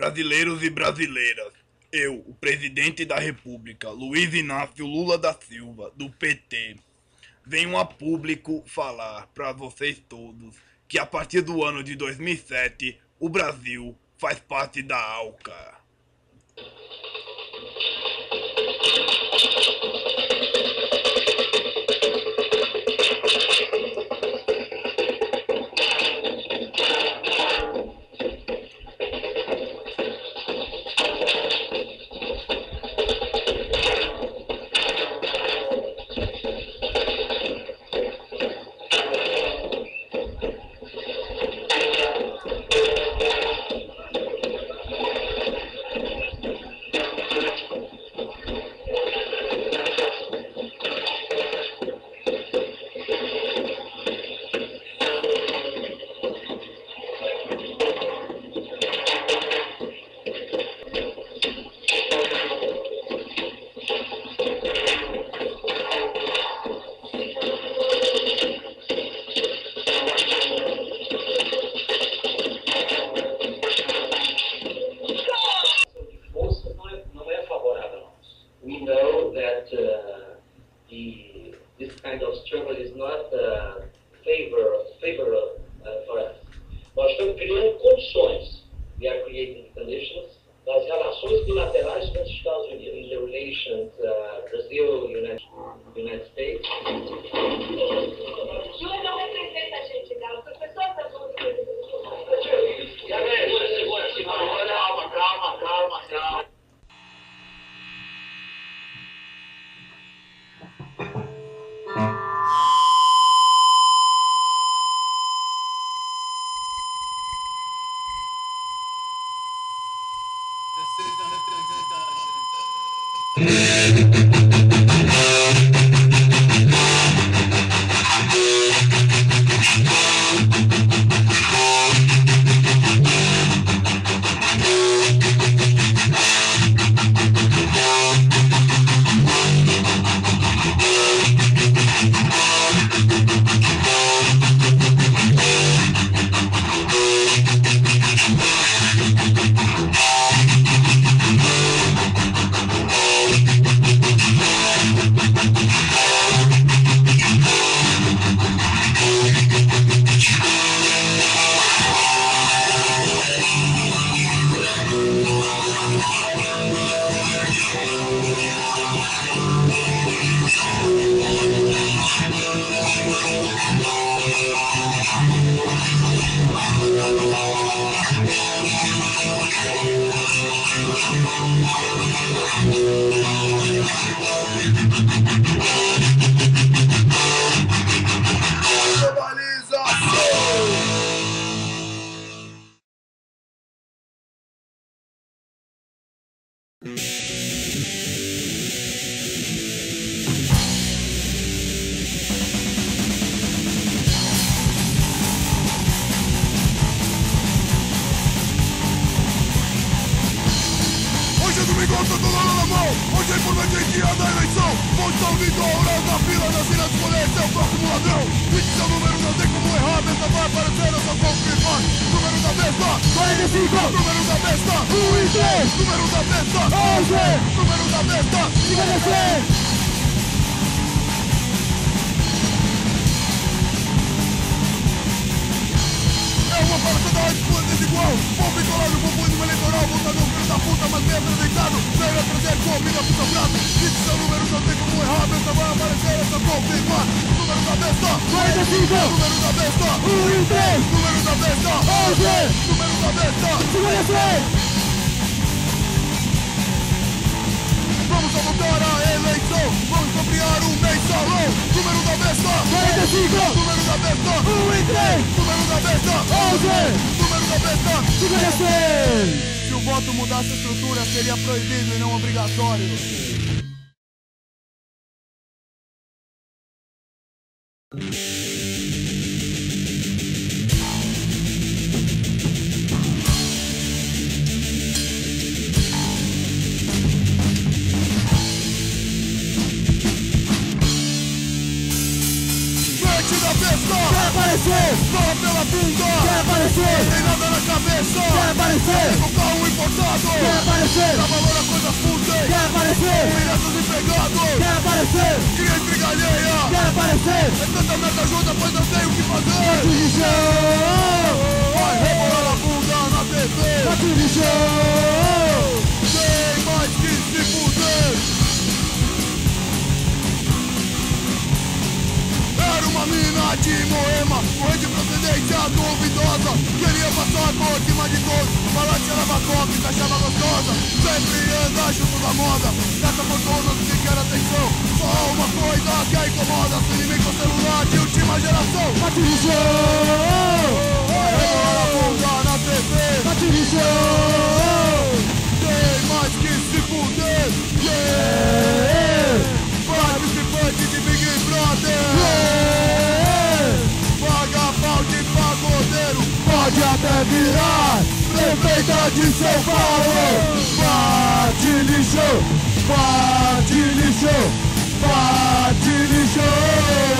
Brasileiros e brasileiras, eu, o presidente da República, Luiz Inácio Lula da Silva, do PT, venho a público falar para vocês todos que a partir do ano de 2007 o Brasil faz parte da ALCA. igual todo dólar na mão Hoje a informante que anda a eleição Monção de dourão da fila Nas ilhas Escolher seu próximo ladrão Vinte seu número não tem como errar Besta vai aparecer, eu só confirmar Número da besta 45 Número da besta 1 e 3 Número da besta 11 Número da besta 56 toda a disputa desigual Povo isolado, populismo eleitoral Votando filho da puta, mas bem apresentado Veio a trazer comida, puta prata seu número não tem como errar Besta vai aparecer, essa confirmar Número da besta, 45 Número da besta, 1 e 3 Número da besta, 11 Número da besta, 56 Vamos lutar a eleição, vamos copiar o mensalão. Número da besta, 45. Número da besta, 1 e 3. Número da besta, 11. Número da besta, 56. Se o voto mudasse a estrutura, seria proibido e não obrigatório. mundo Quer aparecer? Tem nada na cabeça. Quer aparecer? Com carro importado. Quer aparecer? Tá Dá valor a coisas fúteis Quer aparecer? Filha dos empregados. Quer aparecer? Cria intriga alheia Quer aparecer? É tanta merda ajuda, Pois não tem o que fazer. Bate de Vai rebolar a bunda na TV Bate de chão. Tem mais que se fuder. Uma mina de Moema, morrer de procedência duvidosa. Queria passar por cima de todos, falar que cheirava coca e se achava gostosa. Sempre anda junto da moda, gasta fortuna sem quer atenção. Só uma coisa que a incomoda, se inimigo com celular de última geração. Bate no chão! Vai rebolar a bunda na TV. Chão! Tem mais que se fuder. Yeah! Participante de Big Brother. Paga Prefeita de São Paulo. Bate lixo! Bate lixo! Bate lixo!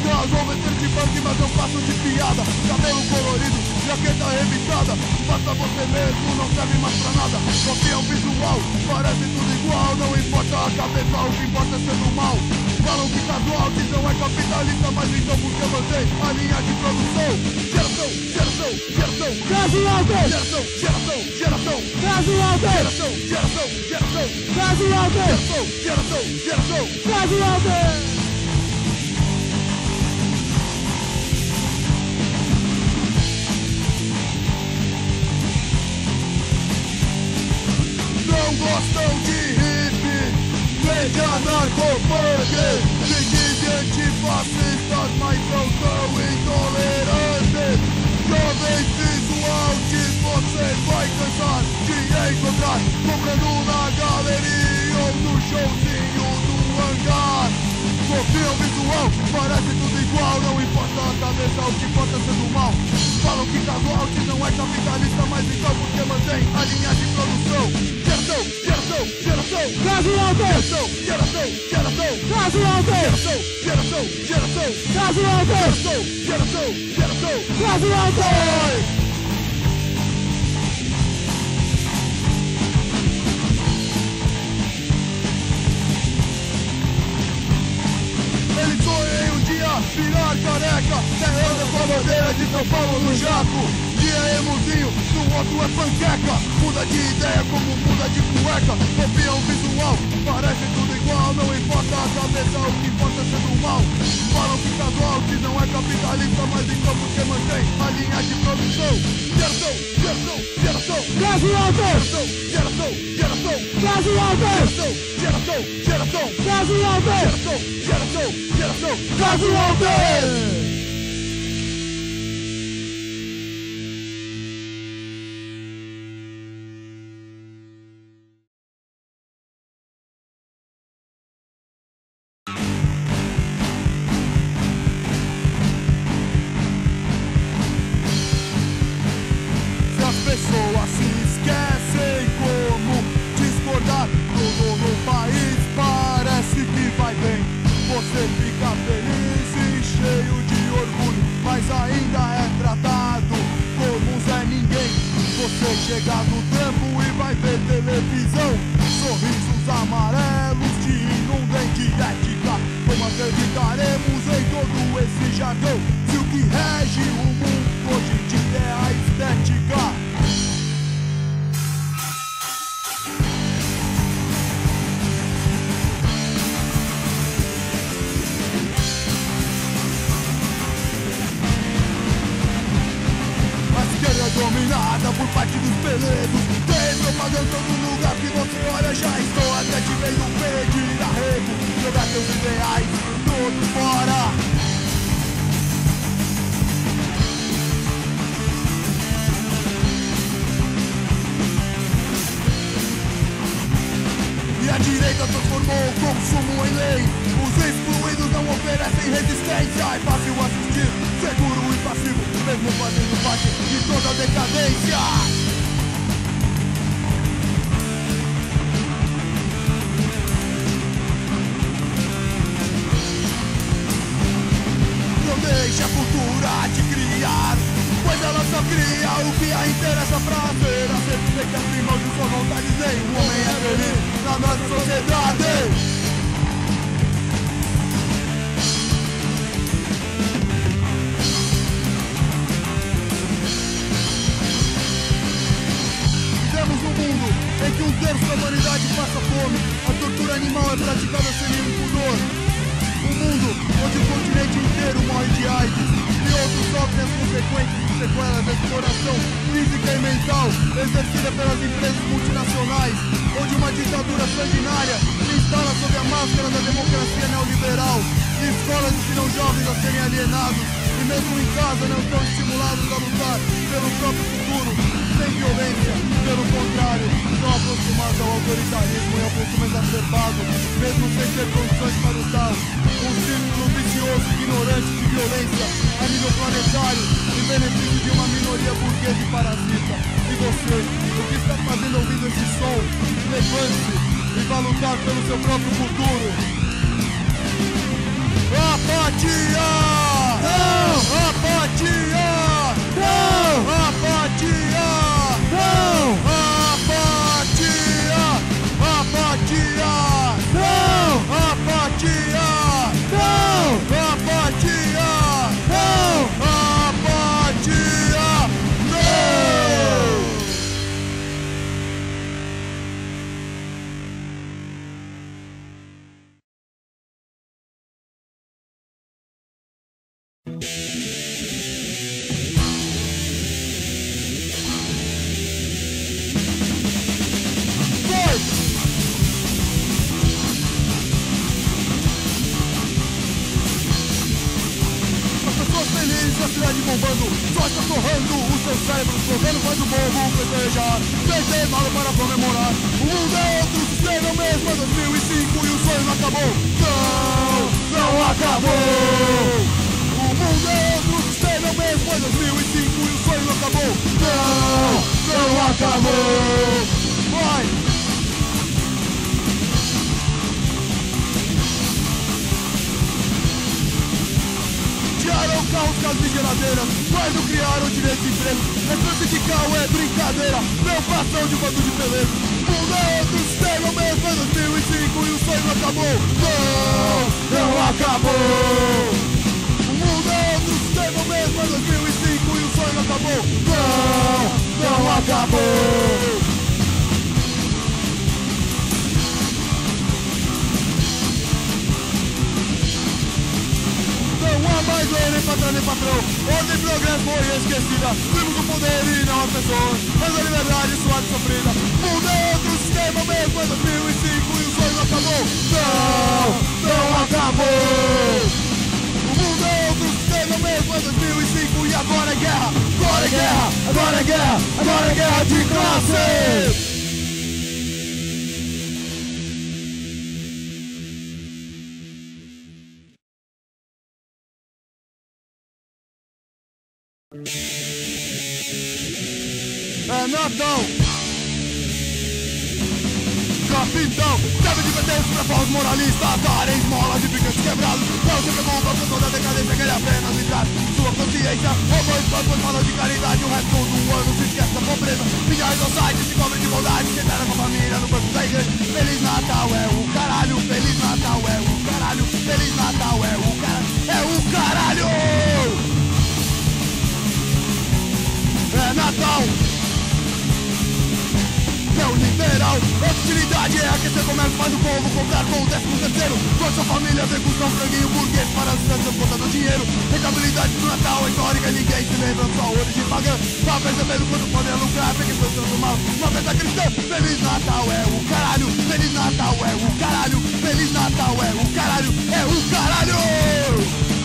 Vou meter de funk, mas não faço de piada. Cabelo colorido, jaqueta revistada Faça você mesmo, não serve mais pra nada. Copia o visual, parece tudo igual. Não importa a cabeça, o que importa é ser do mal. Falam que casual, que não é capitalista Mas então por que mantém a linha de produção? Geração, geração, geração. Caso alto! Geração, geração, geração. Caso alto! Geração, geração, geração. Caso alto! Geração, geração, geração. Caso gostam de hippie, veja narcopunk, se dizem antifascistas, mas são tão intolerantes. Jovem visual que você vai cansar de encontrar, comprando na galeria ou no showzinho. Copia o visual, parece tudo igual Não importa a cabeça, o que importa é ser do mal Falam que casual, que não é capitalista Mas então que mantém a linha de produção? Geração, geração, geração Caso alto! Geração, geração, geração Caso alto! Geração, geração, geração Caso alto! Geração, geração, geração Caso bandeira de São Paulo no jaco Dia é emuzinho, no outro é panqueca Muda de ideia como muda de cueca Copia o visual, parece tudo igual Não importa a cabeça, o que importa é ser do mal Falam que casual, que não é capitalista Mas então que mantém a linha de produção? Geração, geração, geração Caso alto! Geração, geração, geração Caso alto! Geração, geração, geração Caso alto! Geração, geração, geração Caso alto! Você chega no tempo e vai ver televisão. Sorrisos amarelos te inundam de ética. Como acreditaremos em todo esse jargão. Se o que rege o parte dos peledos Tem propaganda em todo lugar que você olha Já estou até te vendo pedir arrego Jogar teus ideais todos fora a direita transformou o consumo em lei. Os excluídos não oferecem resistência. É fácil assistir, seguro e passivo Mesmo fazendo parte de toda a decadência deixe a cultura te criar Pois ela só cria o que a interessa pra ver. A certeza que abre mão de sua vontade Nenhum homem é feliz na nossa sociedade. Vivemos num mundo em que um terço da humanidade passa fome. A tortura animal é praticada sem nenhum pudor. Um mundo onde o continente inteiro morre de AIDS. E outros sofrem as consequências de sequelas da exploração física e mental Exercida pelas empresas multinacionais Onde uma ditadura sanguinária se instala sob a máscara da democracia neoliberal. E escolas ensinam jovens a serem alienados E mesmo em casa não estão estimulados a lutar pelo próprio futuro Sem violência, pelo contrário São aproximados ao autoritarismo e ao consumo exacerbado Mesmo sem ter condições para tal Um círculo vicioso ignorante de violência A nível planetário Em benefício de uma minoria burguesa e parasita E você, o que está fazendo ouvindo esse som? Levante-se e vá lutar pelo seu próprio futuro Apatia! Não! Apatia! Acabou Vai! Tiraram carros, e geladeiras Mas não criaram direito de emprego É sindical, é brincadeira Preocupação de bando de peleiro Mundo é outro sistema mesmo É 2005 e o sonho não acabou Não, não acabou O é sistema mesmo É 2005 e o sonho acabou Não, não acabou. Não há mais lei, nem patrão, nem patrão Ordem e progresso foi esquecida Vimos o poder e não as pessoas Mas a liberdade suada e sofrida Mundo é outro sistema mesmo É 2005 e o sonho acabou Não, não acabou é É 2005 e agora é guerra Agora é guerra, agora é guerra Agora é guerra de classe É Capitão, deve de pretextos pra falsos moralistas Darem esmolas e brigantes quebrados. Não se preocupa com toda a decadência Quer apenas entrar sua consciência Roubou espaço, pois fala de caridade O resto do ano se esquece da pobreza. Milhares ao site, se cobre de bondade Sentara com a família no banco da igreja. Feliz Natal é o caralho Feliz Natal é o caralho Feliz Natal é o caralho É o caralho! É Natal é o literal Hostilidade é aquecer comércio, faz o povo comprar com o décimo terceiro. Toda sua família vem com um franguinho burguês para as crianças conta do dinheiro. Rentabilidade do Natal é histórica, ninguém se lembra sua origem pagã. Tá percebendo quanto podem lucrar, porque estão dando mal. Uma meta cristã, Feliz Natal é o caralho. Feliz Natal é o caralho. Feliz Natal é o caralho, é o caralho!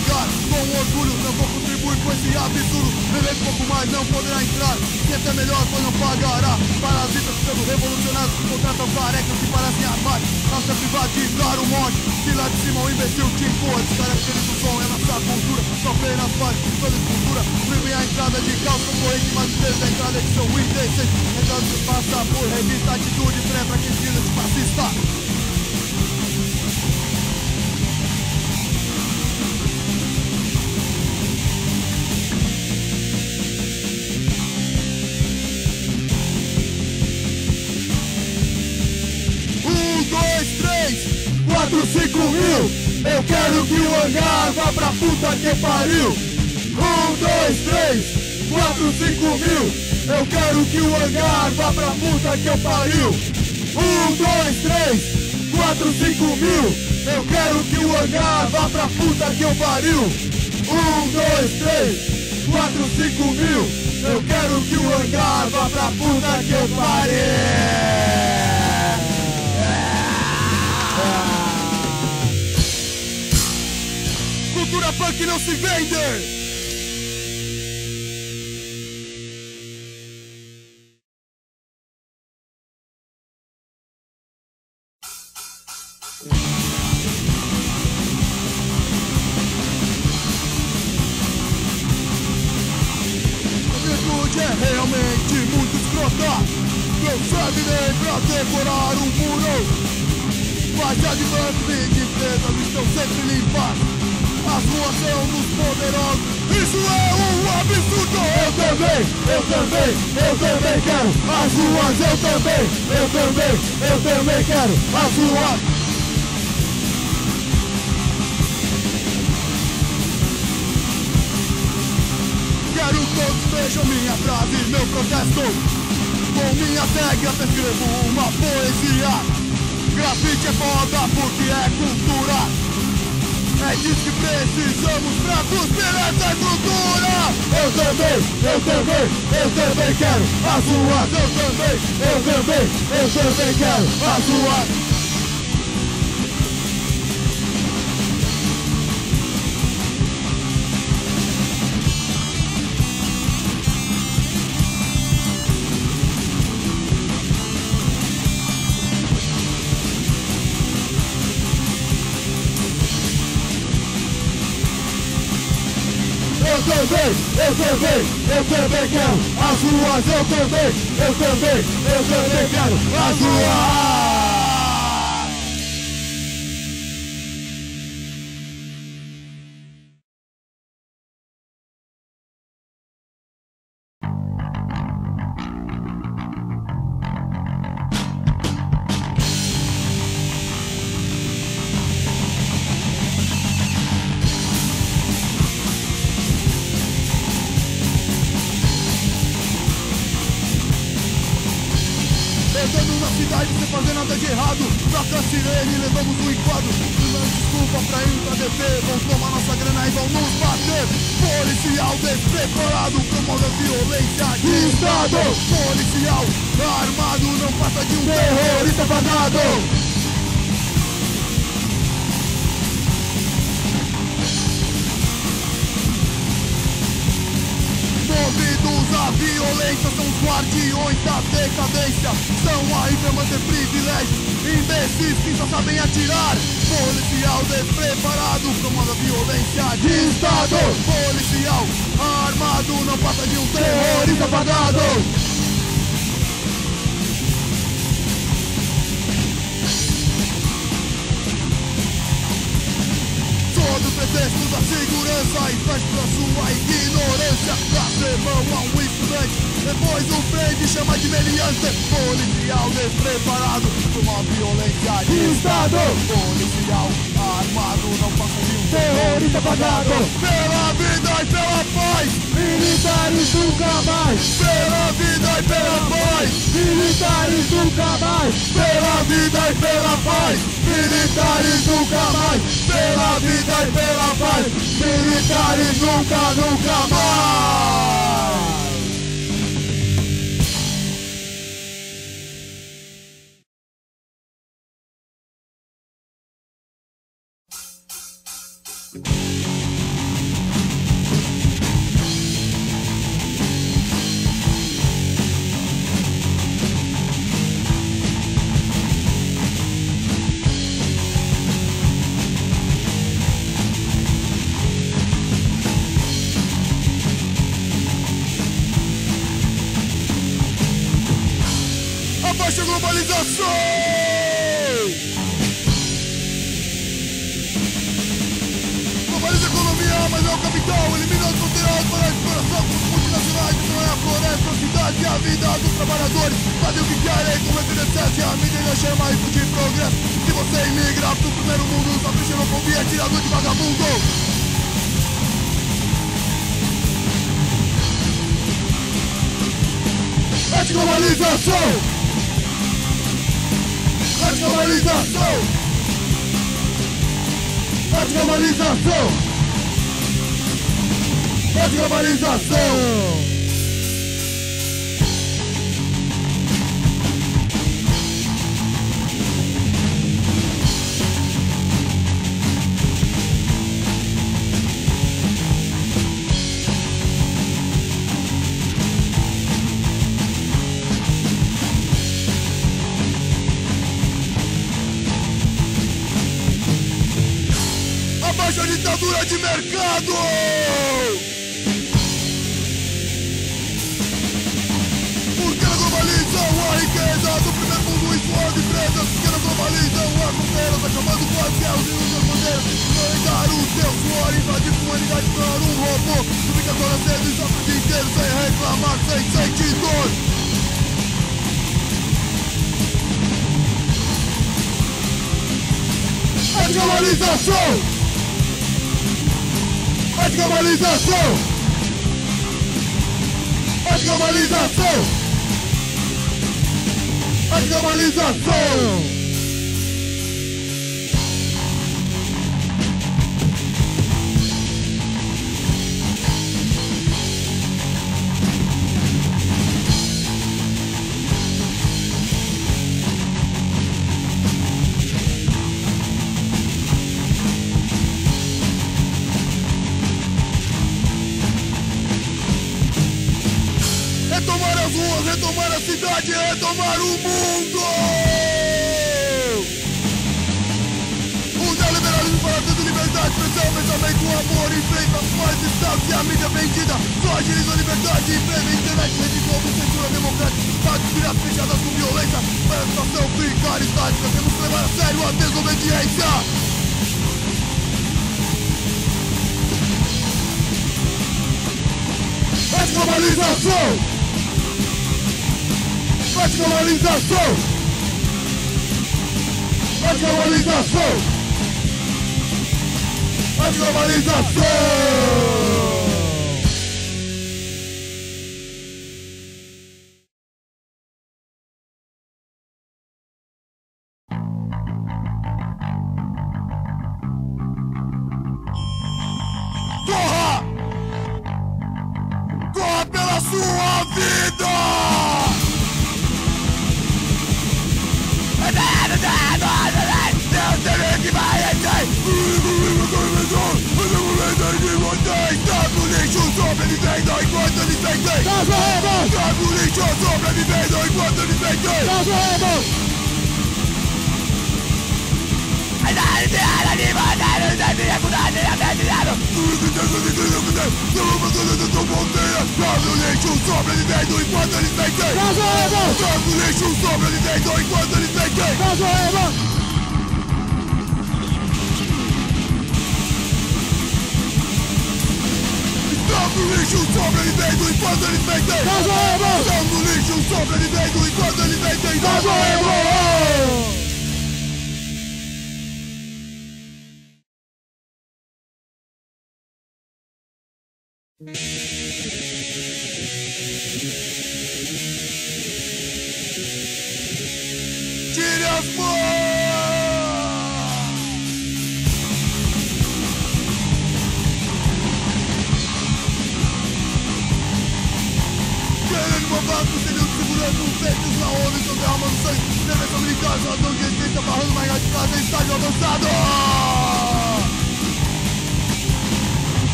olhar Com orgulho não vou contribuir com esse absurdo. Beber é pouco mais não poderá entrar. E até melhor pois não pagará. Parasitas sendo revolucionários que contratam carecas que parecem armar Nossa privatizar o monte. Se lá de cima o imbecil tipo é te empurra Descaracteriza o som, é nossa cultura Só pena faz. Toda escultura Livre a entrada de calça concorrente Mas desde a entrada é de são indecentes Entrando se passa por revista Atitude frente que quem diz fascista. 4, 5 mil. Eu quero que o hangar vá pra puta que pariu. 1, 2, 3, 4, 5 mil. Eu quero que o hangar vá pra puta que pariu. 1, 2, 3, 4, 5 mil. Eu quero que o hangar vá pra puta que pariu. 1, 2, 3, 4, 5 mil. Eu quero que o hangar vá pra puta que pariu. House Invader! Eu também, eu também quero a sua. Eu também, eu também, eu também quero a sua. também, eu também, eu também quero. As ruas eu também, eu também, eu também quero. As ruas. Ah. Despreparado Promove a violência de Estado. Policial armado Não passa de um terrorista pagado movidos à violência São os guardiões da decadência. São aí pra manter privilégio Imbecis que só sabem atirar. Policial despreparado Promove a violência de Estado. Policial armado Não passa de um terrorista pagado pretexto da segurança e faz pra sua ignorância. Dá mão a um estudante Depois o frente chama de meliante. Policial despreparado Com uma violência de Estado. Policial armado Não passa de um terrorista pagado Pela vida e pela paz. Militares nunca mais! Pela vida e pela paz. Militares nunca mais! Pela vida e pela paz Militares nunca mais Pela vida e pela paz. Militares nunca, nunca mais Antiglobalização! Antiglobalização! Antiglobalização! De mercado! Porque ela globaliza a riqueza do primeiro mundo em suas empresas Porque ela globaliza as fronteiras, acabando com as guerras e os bandeiras Não o seu suor, invadir a humanidade para um robô fica toda cedo e sofre o dia inteiro sem reclamar, sem sentir dor Antiglobalização! Antiglobalização! Antiglobalização! Antiglobalização! Retomar retomar a cidade, retomar o mundo! O neoliberalismo fala tudo liberdade, expressão, pensamento, amor, enfrenta mais estados e a mídia vendida. Só agiliza a liberdade, emprega internet, rede globo, censura democrática. Rádios viradas fechadas com violência. Para a situação ficar estática, temos que levar a sério a desobediência. Antiglobalização! Antiglobalização! Antiglobalização! Antiglobalização! Tire as mãos!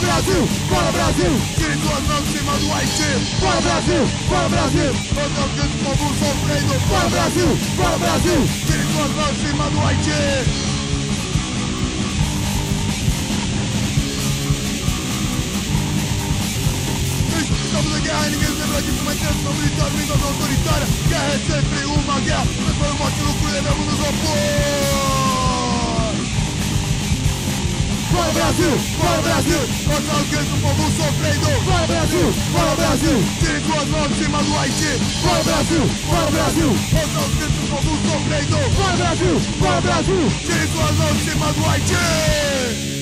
Fora Brasil! Fora Brasil! Tire suas mãos em cima do Haiti Fora Brasil! Fora Brasil! Os gritos do povo sofrendo Fora Brasil! Fora Brasil! Tire suas mãos em cima do Haiti Estamos em guerra ninguém se lembra disso Uma intenção militar, uma invasão autoritária Guerra é sempre uma guerra Mas para o morte no cru devemos nos opor Fora Brasil! Fora Brasil! Ouça os gritos do povo sofrendo Fora Brasil! Fora Brasil! Tire suas mãos em cima do Haiti Fora Brasil! Fora Brasil! Ouça os gritos do povo sofrendo Fora Brasil! Fora Brasil! Tire suas mãos em cima do Haiti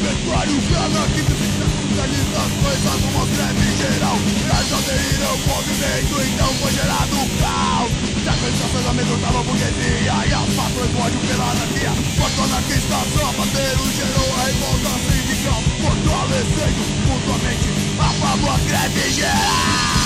do libertário Anarquistas e centralizações armam greve geral Elas aderiram ao movimento, então foi gerado o caos Sacralizações amedrontavam a burguesia E as patrões do ódio pela anarquia Quanto anarquista sapateiro gerou a revolta sindical Fortalecendo mutuamente a favor greve geral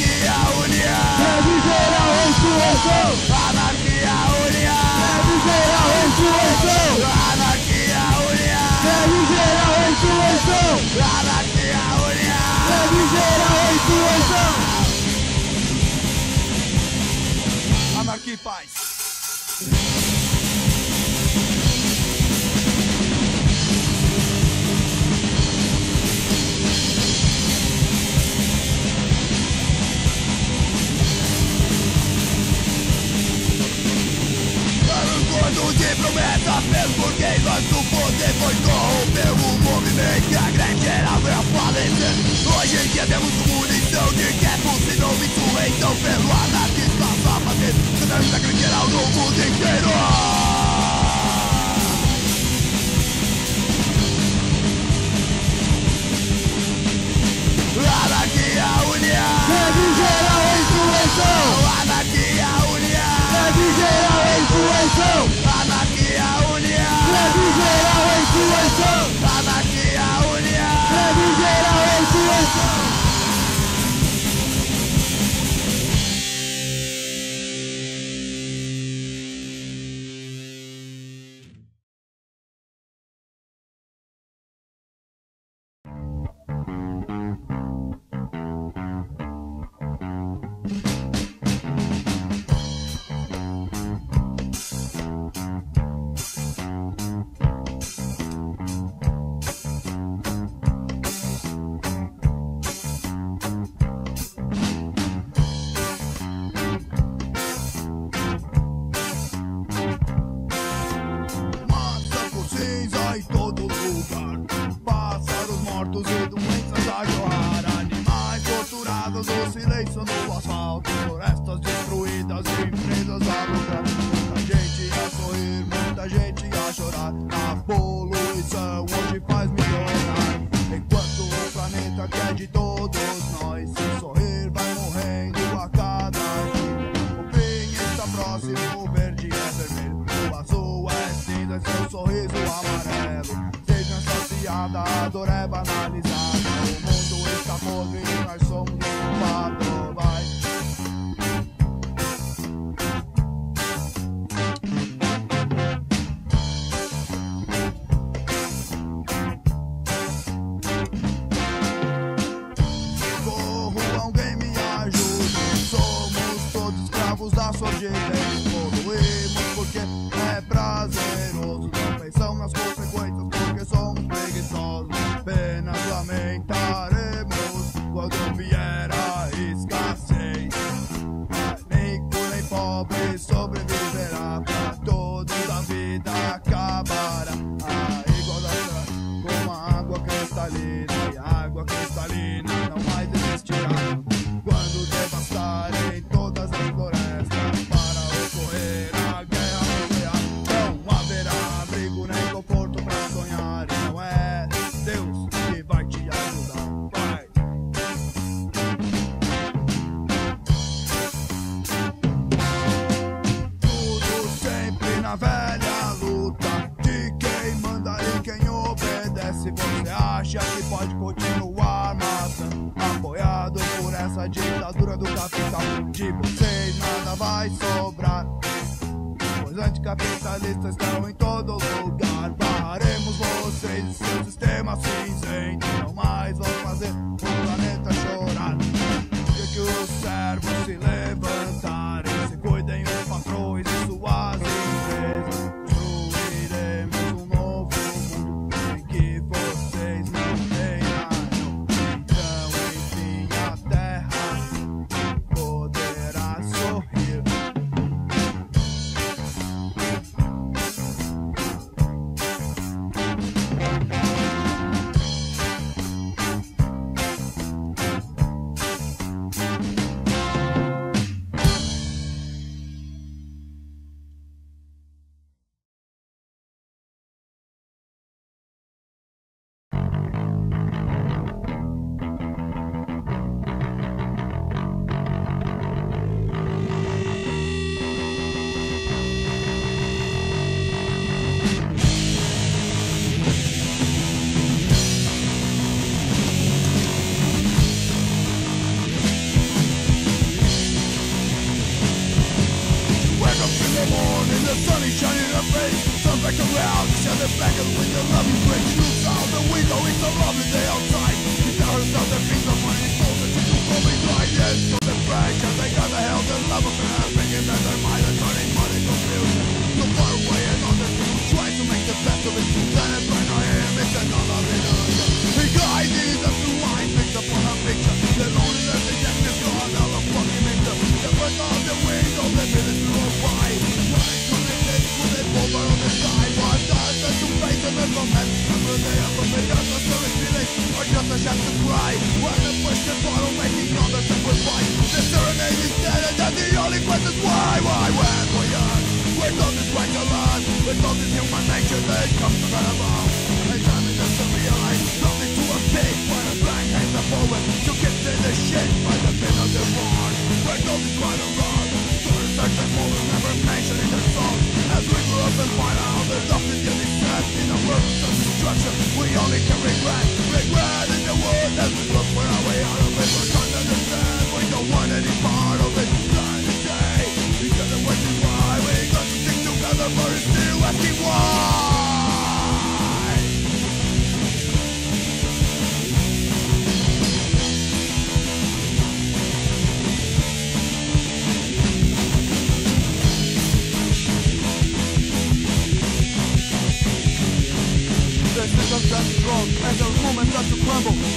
Anarquia, união Greve geral, insurreição! Anarquia, união Greve geral, insurreição! Anarquia, união Greve geral, insurreição! Anarquia, união Greve geral, insurreição! Anarquia e paz de promessas Mesmo porque nosso poder foi corromper o movimento E a grande geral veio a falecer Hoje em dia temos munição de que é possível insurreição Pelo anarquista sapateiro Centralista grande geral no mundo inteiro. Anarquia, união down las cosas.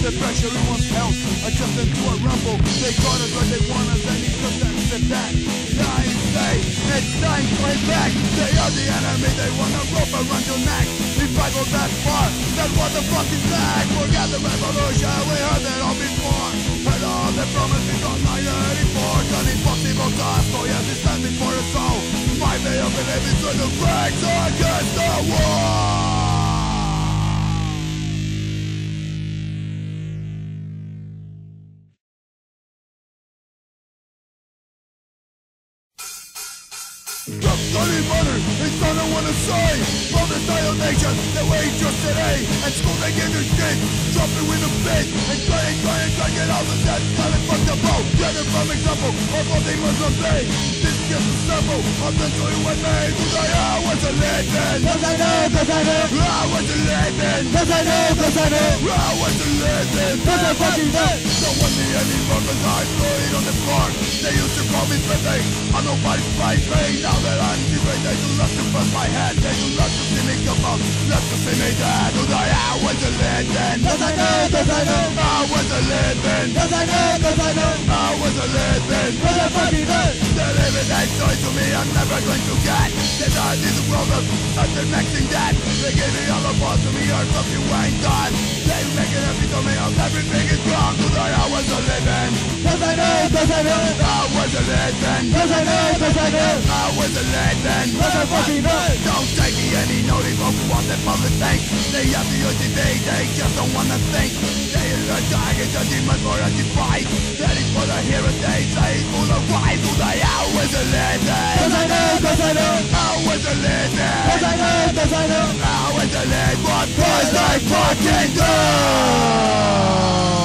the pressure in one's health? Adjusting to a rumble? They got us where they want us and he took that step back. Dying day, it's time to fight back. They are the enemy, they wanna rope around your neck We traveled that far, that what the fuck is that? Forget the revolution, we heard it all before. Heard all the promises on 1984 An impossible task, oh yes, it's standing for us all. My way of living through the cracks against the wall. Cause I know, cause I know, I was a legend cause I fucking know. Don't want me anymore cause I laid on the floor They used to call me Pepe I'm nobody's pay Now that I'm different They do love to bust my head They do love to see me come up Love to see me dead Cause I, I Cause I know, cause I know, I was a legend cause I know, cause I know, I was a legend cause I fucking know. They're living that story to me I'm never going to get They in the of and they're mixing that They gave me all the balls to me or something you ain't done They make it every to me of everything is wrong. Cause I, I was a legend. Cause I know, cause I know, I was a legend. Cause I know, cause I know, I was a legend. Cause I fucking know. Don't take me any notice of what the public thinks They have the OCD, they just don't wanna think. They and dying is a demon for a defied That is for the heroes they say for the right to the hell is it living? Yes I know, yes I know How is it living? Yes I know, yes I? What does I fucking do?